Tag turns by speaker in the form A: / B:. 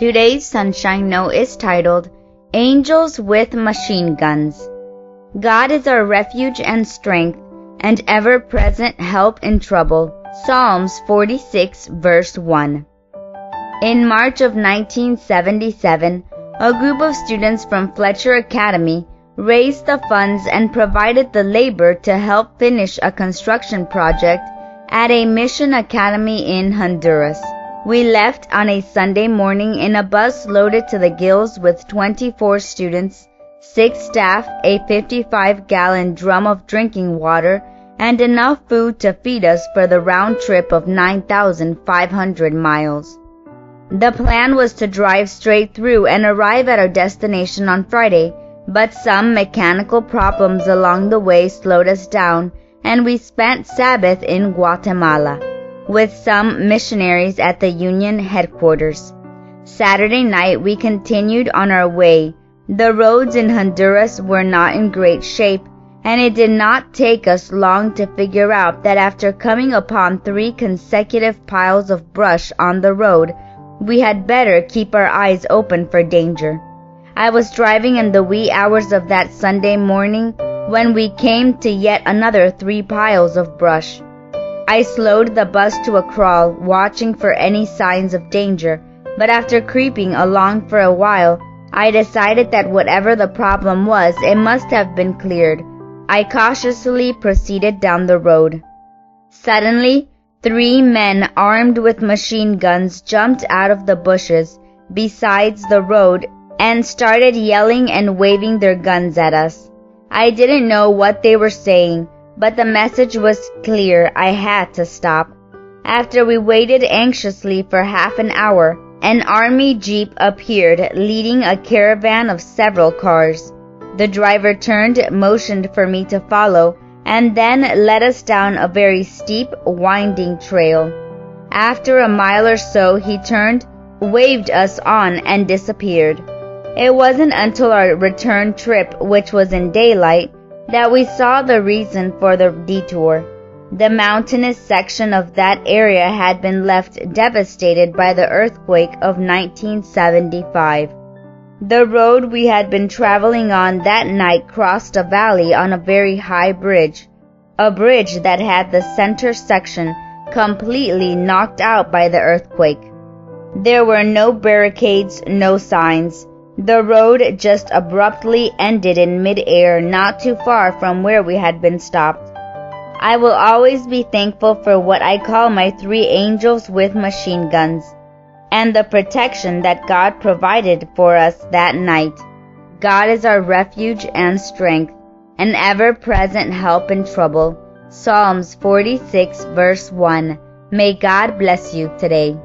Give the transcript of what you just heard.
A: Today's Sunshine Note is titled Angels with Machine Guns. God is our refuge and strength and ever present help in trouble. Psalms 46 verse 1. In March of 1977, a group of students from Fletcher Academy raised the funds and provided the labor to help finish a construction project at a mission academy in Honduras. We left on a Sunday morning in a bus loaded to the gills with 24 students, 6 staff, a 55 gallon drum of drinking water, and enough food to feed us for the round trip of 9,500 miles. The plan was to drive straight through and arrive at our destination on Friday, but some mechanical problems along the way slowed us down, and we spent Sabbath in Guatemala with some missionaries at the Union headquarters. Saturday night we continued on our way. The roads in Honduras were not in great shape, and it did not take us long to figure out that after coming upon three consecutive piles of brush on the road, we had better keep our eyes open for danger. I was driving in the wee hours of that Sunday morning when we came to yet another three piles of brush. I slowed the bus to a crawl, watching for any signs of danger, but after creeping along for a while, I decided that whatever the problem was, it must have been cleared. I cautiously proceeded down the road. Suddenly, Three men armed with machine guns jumped out of the bushes besides the road and started yelling and waving their guns at us. I didn't know what they were saying, but the message was clear. I had to stop. After we waited anxiously for half an hour, an army jeep appeared leading a caravan of several cars. The driver turned, motioned for me to follow, and then led us down a very steep, winding trail. After a mile or so, he turned, waved us on, and disappeared. It wasn't until our return trip, which was in daylight, that we saw the reason for the detour. The mountainous section of that area had been left devastated by the earthquake of 1975. The road we had been traveling on that night crossed a valley on a very high bridge, a bridge that had the center section completely knocked out by the earthquake. There were no barricades, no signs. The road just abruptly ended in midair not too far from where we had been stopped. I will always be thankful for what I call my three angels with machine guns and the protection that God provided for us that night. God is our refuge and strength, an ever present help in trouble. Psalms 46 verse 1. May God bless you today.